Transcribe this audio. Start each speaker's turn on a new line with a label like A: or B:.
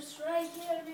A: Just right here.